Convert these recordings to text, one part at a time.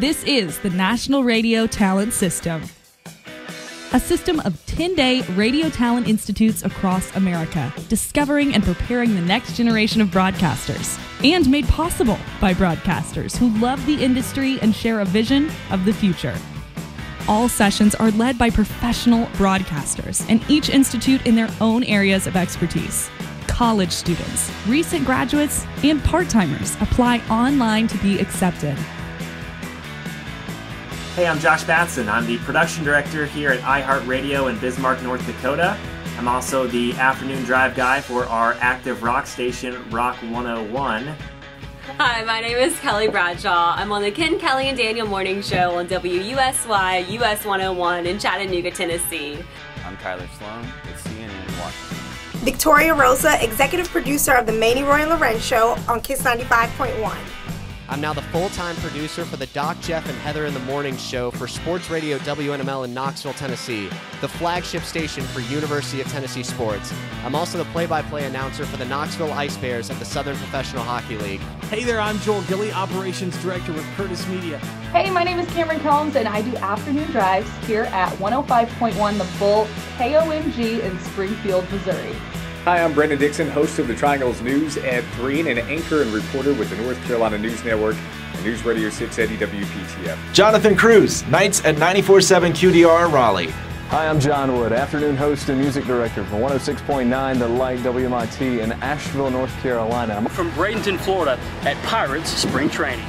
This is the National Radio Talent System, a system of 10 day radio talent institutes across America, discovering and preparing the next generation of broadcasters, and made possible by broadcasters who love the industry and share a vision of the future. All sessions are led by professional broadcasters, and each institute in their own areas of expertise. College students, recent graduates, and part timers apply online to be accepted. Hey, I'm Josh Batson. I'm the production director here at iHeartRadio in Bismarck, North Dakota. I'm also the afternoon drive guy for our active rock station, Rock 101. Hi, my name is Kelly Bradshaw. I'm on the Ken Kelly and Daniel Morning Show on WUSY US 101 in Chattanooga, Tennessee. I'm Tyler Sloan with CNN Washington. Victoria Rosa, executive producer of the Maney Roy and Loren Show on Kiss 95.1. I'm now the full time producer for the Doc, Jeff, and Heather in the Morning Show for Sports Radio WNML in Knoxville, Tennessee, the flagship station for University of Tennessee sports. I'm also the play by play announcer for the Knoxville Ice Bears of the Southern Professional Hockey League. Hey there, I'm Joel Gilly, Operations Director with Curtis Media. Hey, my name is Cameron Combs, and I do afternoon drives here at 105.1 The Bull, KOMG in Springfield, Missouri. Hi, I'm Brendan Dixon, host of the Triangles News at 3 and an anchor and reporter with the North Carolina News Network and News Radio 680 WPTF. Jonathan Cruz, nights at 94.7 QDR Raleigh. Hi, I'm John Wood, afternoon host and music director for 106.9 The Light WMIT in Asheville, North Carolina. I'm from Bradenton, Florida at Pirates Spring Training.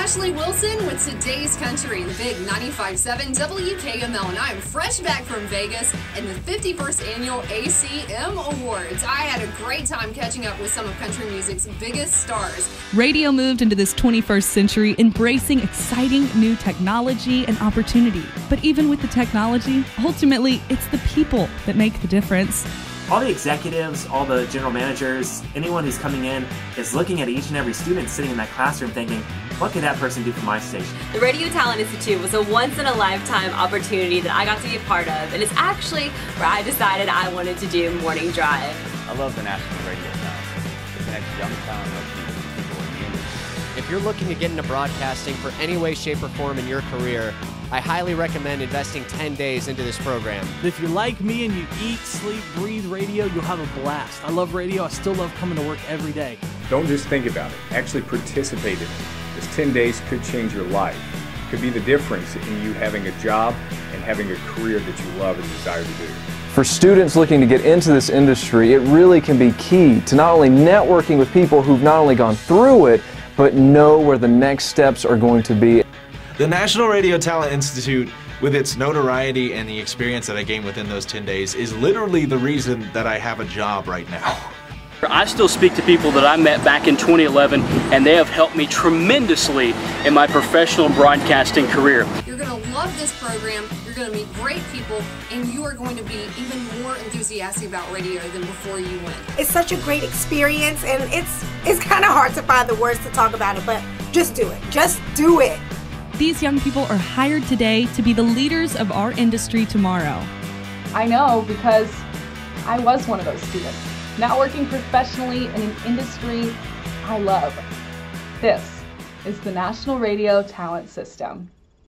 Ashley Wilson with today's country, the big 95.7 WKML, and I'm fresh back from Vegas and the 51st annual ACM Awards. I had a great time catching up with some of country music's biggest stars. Radio moved into this 21st century embracing exciting new technology and opportunity. But even with the technology, ultimately, it's the people that make the difference all the executives, all the general managers, anyone who's coming in is looking at each and every student sitting in that classroom thinking, what could that person do for my station? The Radio Talent Institute was a once in a lifetime opportunity that I got to be a part of, and it's actually where I decided I wanted to do morning drive. I love the National Radio Talent. It connects young talent with people in the industry. If you're looking to get into broadcasting for any way, shape, or form in your career, I highly recommend investing 10 days into this program. If you're like me and you eat, sleep, breathe radio, you'll have a blast. I love radio. I still love coming to work every day. Don't just think about it, actually participate in it. This 10 days could change your life. It could be the difference in you having a job and having a career that you love and desire to do. For students looking to get into this industry, it really can be key to not only networking with people who've not only gone through it, but know where the next steps are going to be. The National Radio Talent Institute, with its notoriety and the experience that I gained within those 10 days, is literally the reason that I have a job right now. I still speak to people that I met back in 2011, and they have helped me tremendously in my professional broadcasting career. You're going to love this program, you're going to meet great people, and you are going to be even more enthusiastic about radio than before you went. It's such a great experience, and it's it's kind of hard to find the words to talk about it, but just do it. Just do it. These young people are hired today to be the leaders of our industry tomorrow. I know because I was one of those students, now working professionally in an industry I love. This is the National Radio Talent System.